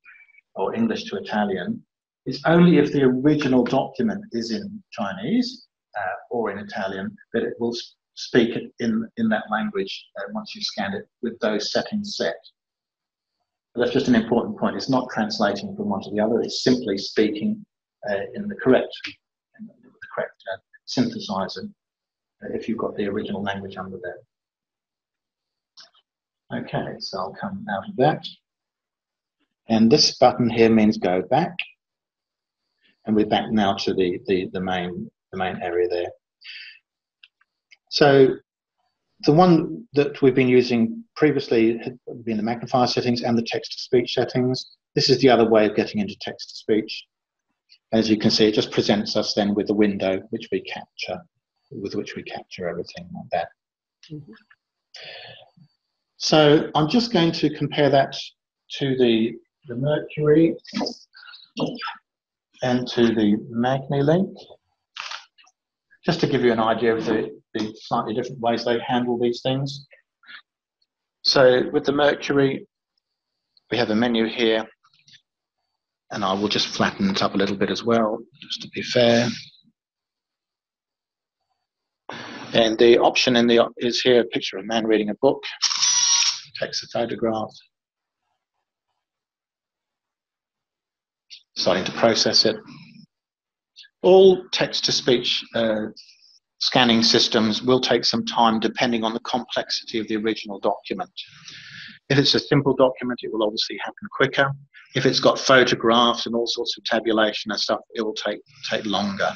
or English to Italian. It's only if the original document is in Chinese uh, or in Italian that it will speak in in that language uh, once you scan it with those settings set. But that's just an important point. It's not translating from one to the other. It's simply speaking uh, in the correct, in the correct uh, synthesizer uh, if you've got the original language under there. Okay, so I'll come out of that. And this button here means go back. And we're back now to the, the, the, main, the main area there. So the one that we've been using previously had been the magnifier settings and the text-to-speech settings. This is the other way of getting into text-to-speech. As you can see, it just presents us then with a window which we capture, with which we capture everything like that. Mm -hmm. So I'm just going to compare that to the, the Mercury and to the MagniLink, just to give you an idea of the, the slightly different ways they handle these things. So with the Mercury, we have a menu here, and I will just flatten it up a little bit as well, just to be fair. And the option in the is here a picture of a man reading a book, takes a photograph, starting to process it. All text to speech uh, scanning systems will take some time depending on the complexity of the original document. If it's a simple document, it will obviously happen quicker. If it's got photographs and all sorts of tabulation and stuff, it will take, take longer.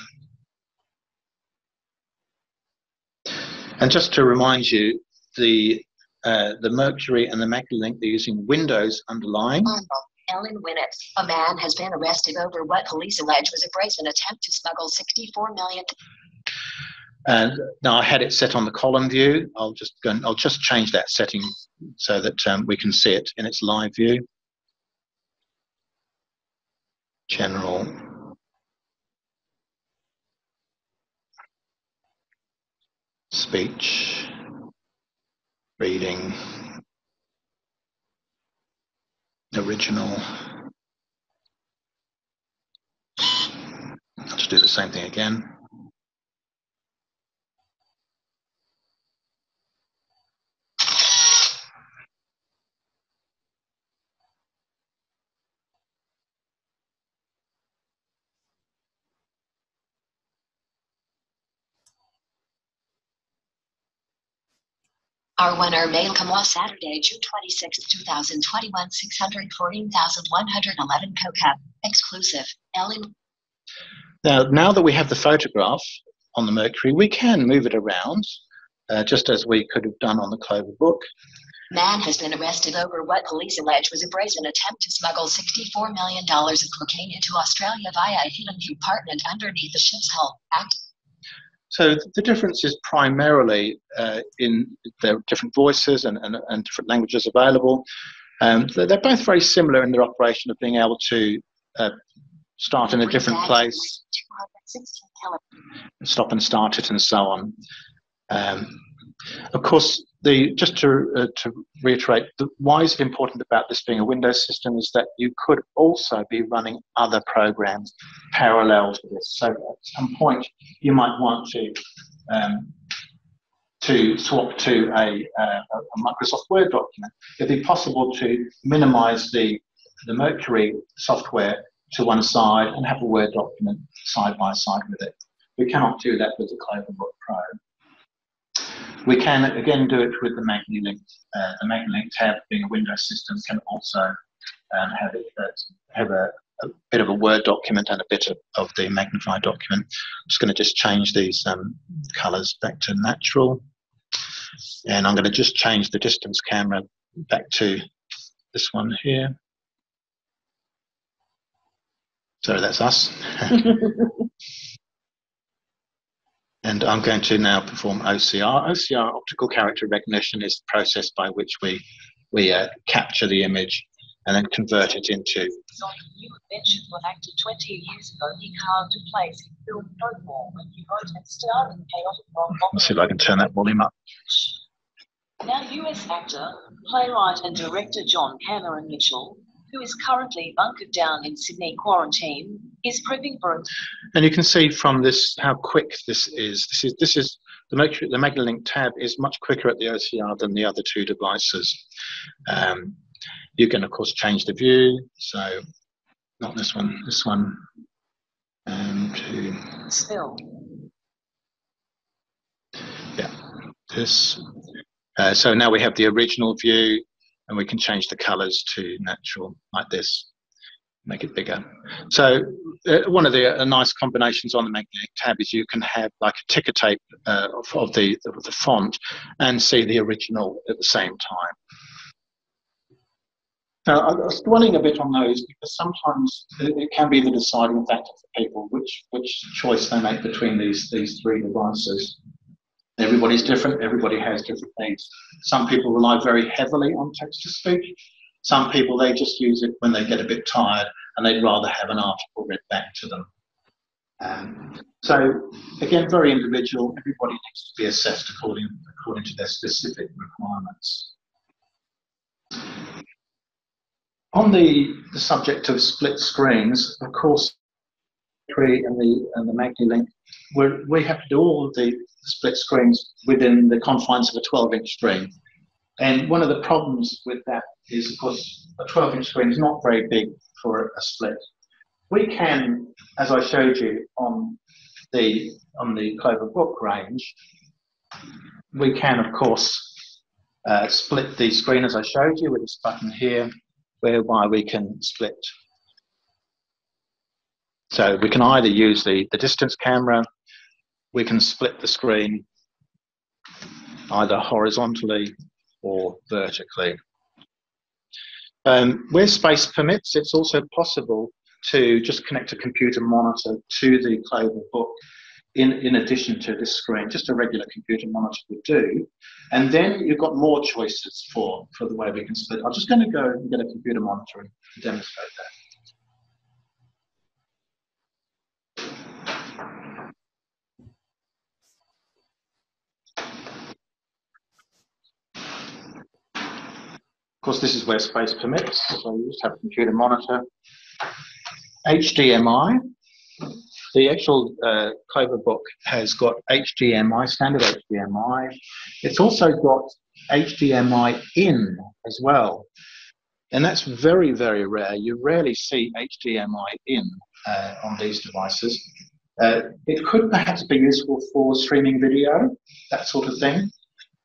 And just to remind you, the uh, the Mercury and the MagniLink, they're using Windows underlying. Ellen Winnett. A man has been arrested over what police allege was a brazen attempt to smuggle 64 million. And now I had it set on the column view. I'll just go and, I'll just change that setting so that um, we can see it in its live view. General. Speech. Reading. Original. Let's do the same thing again. Our winner mail come off Saturday, June 26, 2021, 614,111 coca. Exclusive. Ellen. Now, now that we have the photograph on the Mercury, we can move it around, uh, just as we could have done on the Clover book. Man has been arrested over what police allege was a brazen attempt to smuggle $64 million of cocaine into Australia via a hidden compartment underneath the ship's hull. Act so the difference is primarily uh, in their different voices and, and, and different languages available. Um, they're both very similar in their operation of being able to uh, start in a different place, stop and start it, and so on. Um, of course, the just to uh, to reiterate, the, why is it important about this being a Windows system is that you could also be running other programs parallel to this. So at some point, you might want to um, to swap to a, uh, a Microsoft Word document. It'd be possible to minimize the the Mercury software to one side and have a Word document side by side with it. We cannot do that with the Cloverbook Pro. We can again do it with the MagniLink. Uh, the MagniLink tab, being a Windows system, can also um, have, it, uh, have a, a, bit of a Word document and a bit of, of the magnified document. I'm just going to just change these um, colors back to natural. And I'm going to just change the distance camera back to this one here. So that's us. And I'm going to now perform OCR. OCR, optical character recognition, is the process by which we, we uh, capture the image and then convert it into. Was acted 20 years ago he carved a place in film no more when he wrote and starred in chaotic Let's see if I can turn that volume up. Now, US actor, playwright, and director John Cameron Mitchell who is currently bunkered down in Sydney quarantine, is prepping for. it. And you can see from this how quick this is. This is this is the the MagniLink tab is much quicker at the OCR than the other two devices. Um, you can of course change the view. So not this one, this one, and to still. Yeah, this. Uh, so now we have the original view and we can change the colors to natural like this make it bigger so uh, one of the uh, nice combinations on the MagniLink tab is you can have like a ticker tape uh, of, of, the, of the font and see the original at the same time now, I was dwelling a bit on those because sometimes it can be the deciding factor for people which which choice they make between these these three devices. Everybody's different, everybody has different things. Some people rely very heavily on text to speech. Some people, they just use it when they get a bit tired and they'd rather have an article read back to them. Um, so, again, very individual. Everybody needs to be assessed according, according to their specific requirements. On the, the subject of split screens, of course, and the and the MagniLink, we we have to do all the split screens within the confines of a 12 inch screen. And one of the problems with that is, of course, a 12 inch screen is not very big for a split. We can, as I showed you on the, on the Clover Book range, we can, of course, uh, split the screen as I showed you with this button here, whereby we can split. So we can either use the, the distance camera we can split the screen either horizontally or vertically. Um, where space permits, it's also possible to just connect a computer monitor to the Clover book in, in addition to this screen, just a regular computer monitor would do. And then you've got more choices for, for the way we can split. I'm just going to go and get a computer monitor and demonstrate that. Of course, this is where space permits. So you just have a computer monitor, HDMI. The actual uh, Clover book has got HDMI, standard HDMI. It's also got HDMI in as well. And that's very, very rare. You rarely see HDMI in uh, on these devices. Uh, it could perhaps be useful for streaming video, that sort of thing.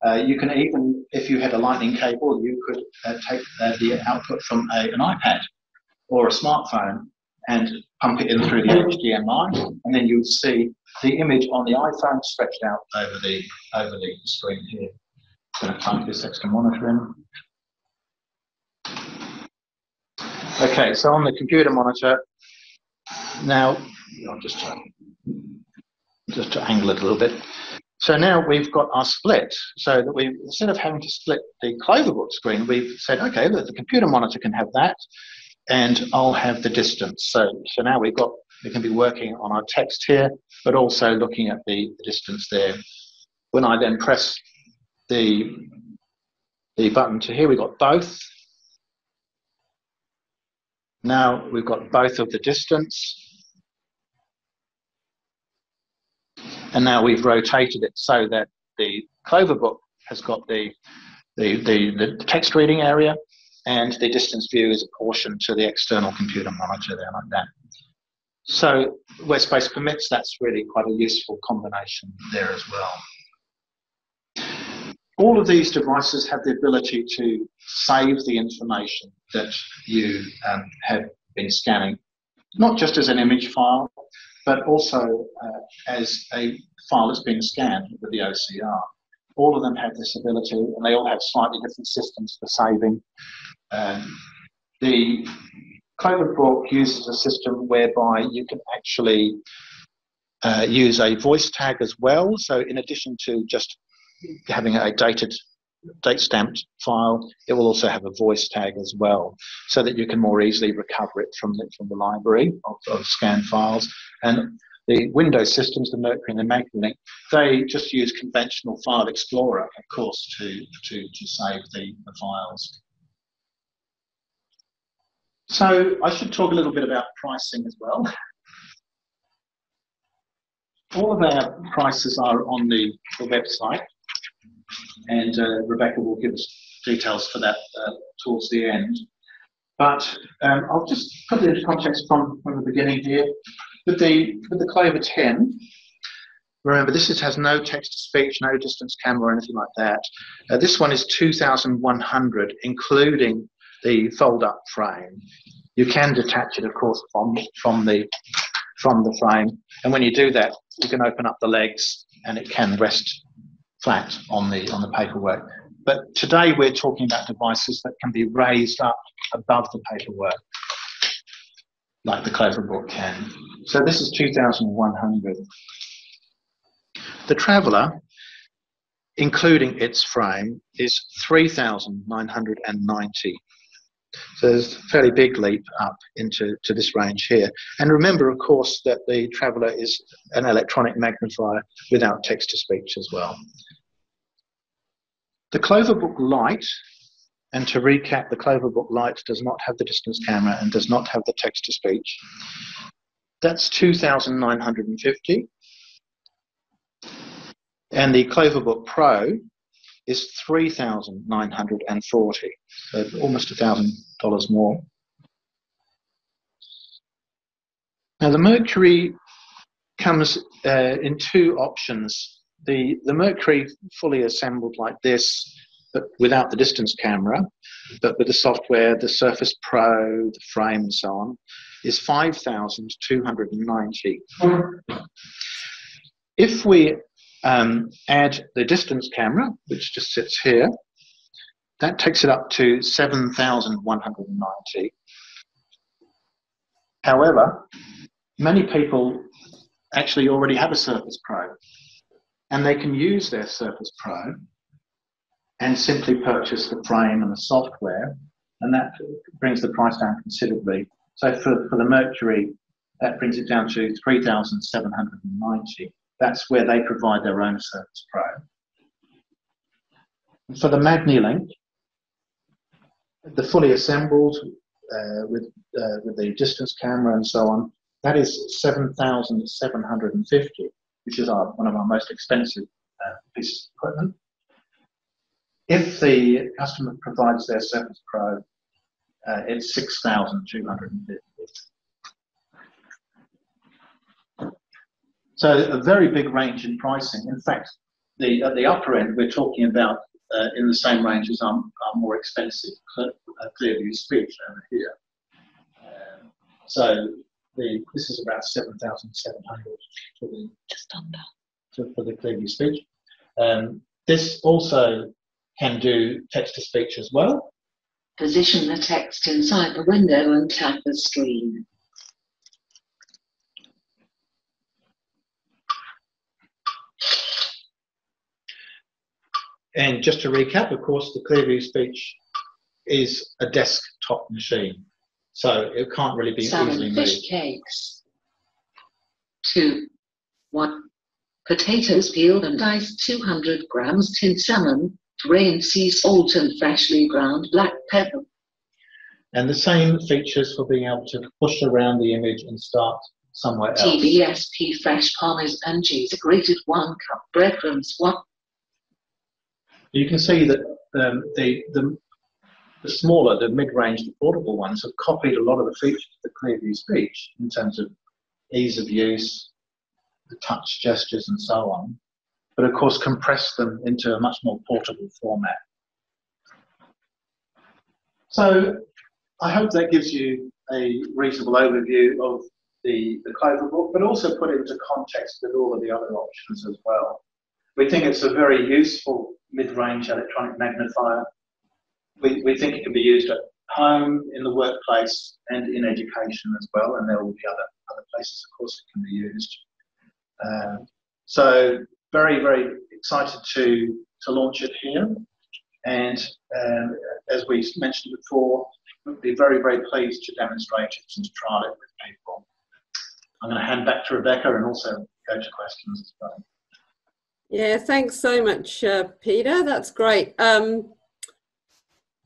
Uh, you can even, if you had a lightning cable, you could uh, take uh, the output from a, an iPad or a smartphone and pump it in through the HDMI, and then you would see the image on the iPhone stretched out over the over the screen here. I'm going to plug this extra monitor in. Okay, so on the computer monitor, now I'll just try, just to angle it a little bit. So now we've got our split, so that we instead of having to split the Cloverbook screen, we've said, okay, look, the computer monitor can have that, and I'll have the distance. So so now we've got we can be working on our text here, but also looking at the, the distance there. When I then press the the button to here, we've got both. Now we've got both of the distance And now we've rotated it so that the Clover book has got the, the, the, the text reading area and the distance view is apportioned to the external computer monitor there like that. So where space permits, that's really quite a useful combination there as well. All of these devices have the ability to save the information that you um, have been scanning, not just as an image file, but also uh, as a file that's being scanned with the OCR. All of them have this ability, and they all have slightly different systems for saving. Um, the Cloverbook uses a system whereby you can actually uh, use a voice tag as well. So, in addition to just having a dated date stamped file, it will also have a voice tag as well, so that you can more easily recover it from the, from the library of, of scanned files. And the Windows systems, the Mercury and the Magnet, they just use conventional File Explorer, of course, to, to, to save the, the files. So I should talk a little bit about pricing as well. All of our prices are on the, the website and uh, Rebecca will give us details for that uh, towards the end. But um, I'll just put it into context from, from the beginning here. With the, with the Clover 10, remember this is, has no text to speech, no distance camera or anything like that. Uh, this one is 2,100, including the fold-up frame. You can detach it, of course, from, from, the, from the frame. And when you do that, you can open up the legs and it can rest flat on the on the paperwork. But today we're talking about devices that can be raised up above the paperwork, like the Cloverbook can. So this is 2,100. The Traveller, including its frame, is 3,990. So there's a fairly big leap up into to this range here. And remember, of course, that the Traveller is an electronic magnifier without text-to-speech as well. The Cloverbook Lite, and to recap, the Cloverbook Lite does not have the distance camera and does not have the text-to-speech. That's 2,950. And the Cloverbook Pro is 3,940, so almost $1,000 more. Now the Mercury comes uh, in two options. The, the Mercury fully assembled like this, but without the distance camera, but with the software, the Surface Pro, the frame and so on, is 5,290. If we um, add the distance camera, which just sits here. That takes it up to 7,190. However, many people actually already have a Surface Pro and they can use their Surface Pro and simply purchase the frame and the software and that brings the price down considerably. So for, for the Mercury, that brings it down to 3,790. That's where they provide their own Surface Pro. For the MagniLink, the fully assembled uh, with uh, with the distance camera and so on, that is 7,750, which is our, one of our most expensive uh, pieces of equipment. If the customer provides their Surface Pro, uh, it's 6,250. So a very big range in pricing. In fact, the at the upper end, we're talking about uh, in the same range as our, our more expensive uh, Clearview speech over here. So the this is about seven thousand seven hundred for the Just under. for, for the Clearview speech. Um, this also can do text to speech as well. Position the text inside the window and tap the screen. And just to recap, of course, the Clearview speech is a desktop machine, so it can't really be easily Salmon moved. fish cakes. Two. One. Potatoes peeled and diced 200 grams tinned salmon, drained sea salt and freshly ground black pepper. And the same features for being able to push around the image and start somewhere else. TBSP fresh parmesan cheese, grated one cup breadcrumbs, one You can see that um, the, the, the smaller, the mid-range, the portable ones have copied a lot of the features of the Clearview speech in terms of ease of use, the touch gestures and so on, but of course compressed them into a much more portable format. So I hope that gives you a reasonable overview of the, the Clover book, but also put into context with all of the other options as well. We think it's a very useful mid-range electronic magnifier. We, we think it can be used at home, in the workplace, and in education as well, and there will be other, other places, of course, it can be used. Uh, so very, very excited to, to launch it here. And um, as we mentioned before, we'd be very, very pleased to demonstrate it and to trial it with people. I'm going to hand back to Rebecca and also go to questions as well. Yeah, thanks so much, uh, Peter. That's great. Um,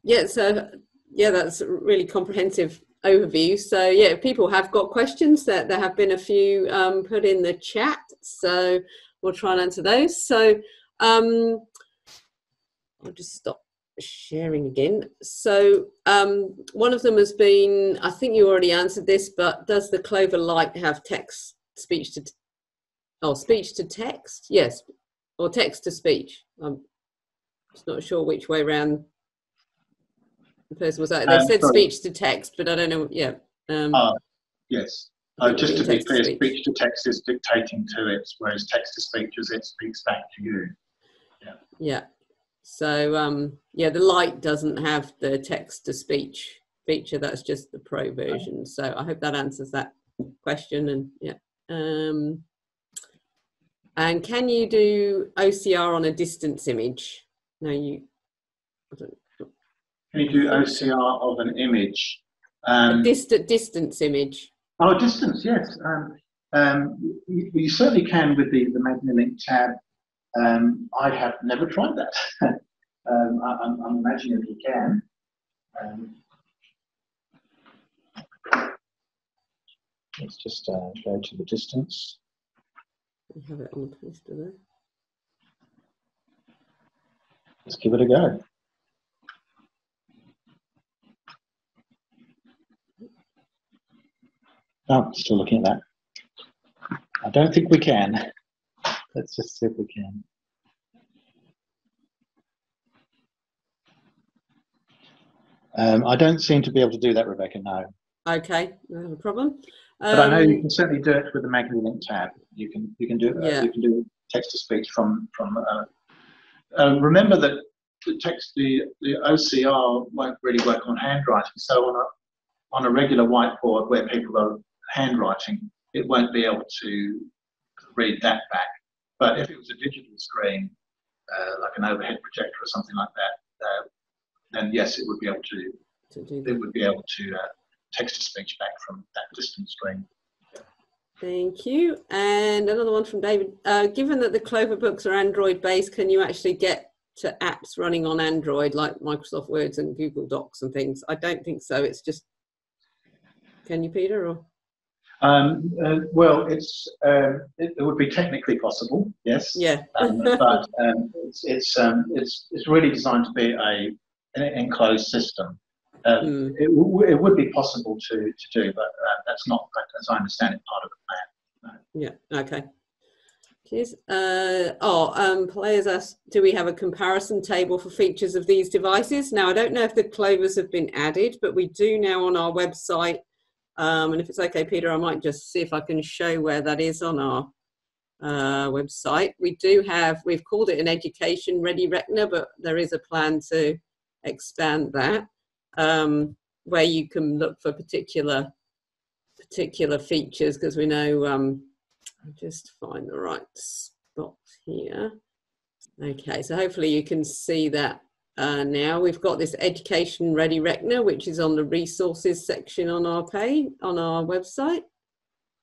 yeah, so yeah, that's a really comprehensive overview. So yeah, if people have got questions, that there have been a few um, put in the chat, so we'll try and answer those. So um, I'll just stop sharing again. So um, one of them has been, I think you already answered this, but does the Clover Lite have text speech to, oh, speech to text? Yes, or text to speech. I'm just not sure which way around the person was. They Um, said sorry. speech to text, but I don't know. Yeah. Um, Ah, yes. Uh, just to be to clear, speech. speech to text is dictating to it, whereas text to speech is it speaks back to you. Yeah. Yeah. So um, yeah, the light doesn't have the text to speech feature. That's just the pro version. So I hope that answers that question. And yeah. Um, and can you do OCR on a distance image? No, you. Can you do OCR of an image? a Um, distant distance image. oh, distance, yes. Um, um, you, you certainly can with the, the MagniLink tab. Um, I have never tried that. um, I, I'm, I'm imagining you can. Um, let's just uh, go to the distance. We have it on the poster there. Let's give it a go. Oh, still looking at that. I don't think we can. Let's just see if we can. Um, I don't seem to be able to do that, Rebecca, no. Okay, no problem. But I know you Um, can certainly do it with the MagniLink tab. You can you can do it. Yeah. You can do text to speech from from. Uh, uh, remember that the text, the, the OCR won't really work on handwriting. So on a on a regular whiteboard where people are handwriting, it won't be able to read that back. But if it was a digital screen, uh, like an overhead projector or something like that, uh, then yes, it would be able to. to it would be able to uh, text to speech back from that distant screen. Thank you. And another one from David. Uh, given that the Clover books are Android based, can you actually get to apps running on Android like Microsoft Words and Google Docs and things? I don't think so. It's just, can you, Peter? Or? Um, uh, well, it's um, it, it, would be technically possible, yes. Yeah. um, but um, it's it's, um, it's it's really designed to be a an enclosed system. Mm. It, w- it would be possible to, to do, but uh, that's not, as I understand it, part of the plan. No. Yeah. Okay. Cheers. Uh, oh, um, players ask, do we have a comparison table for features of these devices? Now, I don't know if the clovers have been added, but we do now on our website. Um, and if it's okay, Peter, I might just see if I can show where that is on our uh, website. We do have, we've called it an education ready retina, but there is a plan to expand that, um, where you can look for particular particular features because we know um, I'll just find the right spot here. Okay, so hopefully you can see that uh, now. We've got this Education Ready Retina, which is on the resources section on our page, on our website.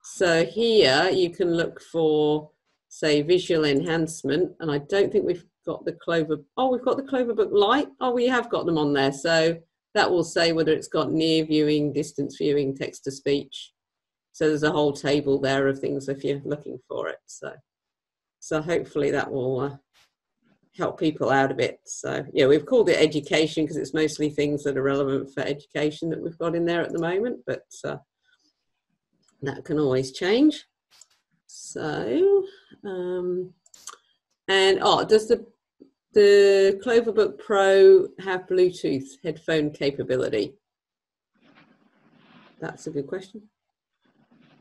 So here you can look for, say, visual enhancement, and I don't think we've got the Clover, oh, we've got the Clover Book Lite. Oh, we have got them on there. So that will say whether it's got near viewing, distance viewing, text to speech. So there's a whole table there of things if you're looking for it. So, so hopefully that will uh, help people out a bit. So yeah, we've called it education because it's mostly things that are relevant for education that we've got in there at the moment, but uh, that can always change. So, um, and oh, does the the Clover Book Pro have Bluetooth headphone capability? That's a good question.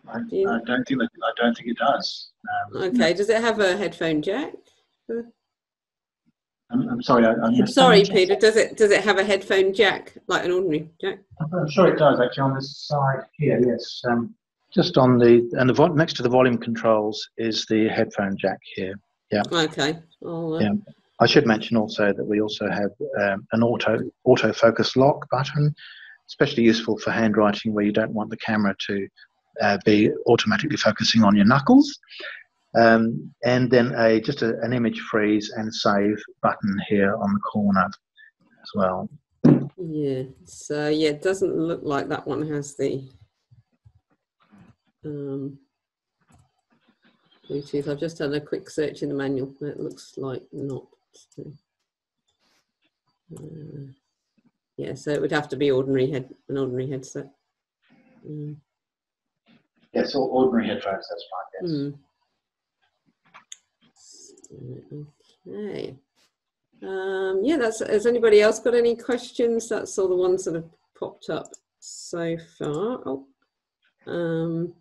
I, I don't think that, I don't think it does. Um, okay. Does it have a headphone jack? I'm, I'm sorry. I, am sorry, Peter. Does it does it have a headphone jack like an ordinary jack? I'm sure it does. Actually, on this side here, yes. Um, just on the and the next to the volume controls is the headphone jack here. Yeah. Okay. uh... Yeah. I should mention also that we also have um, an auto autofocus lock button, especially useful for handwriting where you don't want the camera to uh, be automatically focusing on your knuckles. Um, and then a just a, an image freeze and save button here on the corner as well. Yeah, so yeah, it doesn't look like that one has the um, Bluetooth. I've just done a quick search in the manual. It looks like not. Uh, yeah, so it would have to be ordinary head, an ordinary headset. Mm. Yeah, so ordinary headphones, that's fine, yes. Mm. Okay. Um, yeah, that's, has anybody else got any questions? That's all the ones that have popped up so far. Oh, um,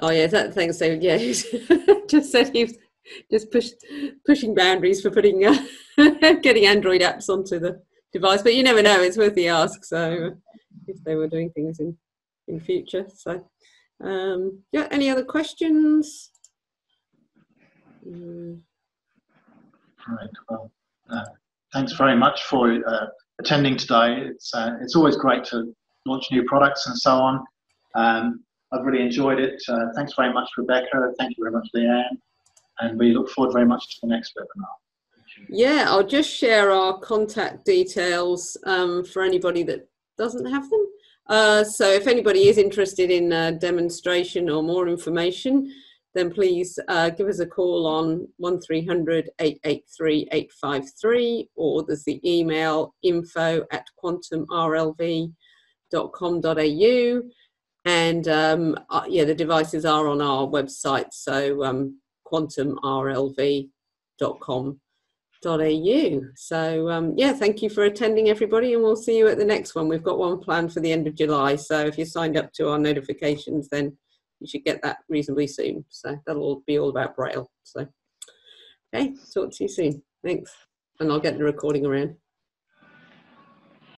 oh yeah, that, thanks, David. Yeah, just said he's just push, pushing boundaries for putting, uh, getting Android apps onto the device, but you never know, it's worth the ask. So if they were doing things in in future. So, um, yeah, any other questions? Mm. Right. Well, uh, thanks very much for uh, attending today. It's uh, it's always great to launch new products and so on. Um, I've really enjoyed it. Uh, thanks very much, Rebecca. Thank you very much, Leanne. And we look forward very much to the next webinar. Yeah, I'll just share our contact details um, for anybody that doesn't have them. Uh, so if anybody is interested in a demonstration or more information, then please uh, give us a call on 1300 883 853 or there's the email info at quantumrlv.com.au and um, uh, yeah the devices are on our website so um, quantumrlv.com au. So um, yeah, thank you for attending everybody and we'll see you at the next one. We've got one planned for the end of July. So if you signed up to our notifications, then you should get that reasonably soon. So that'll be all about Braille. So, okay, talk to you soon. Thanks. And I'll get the recording around.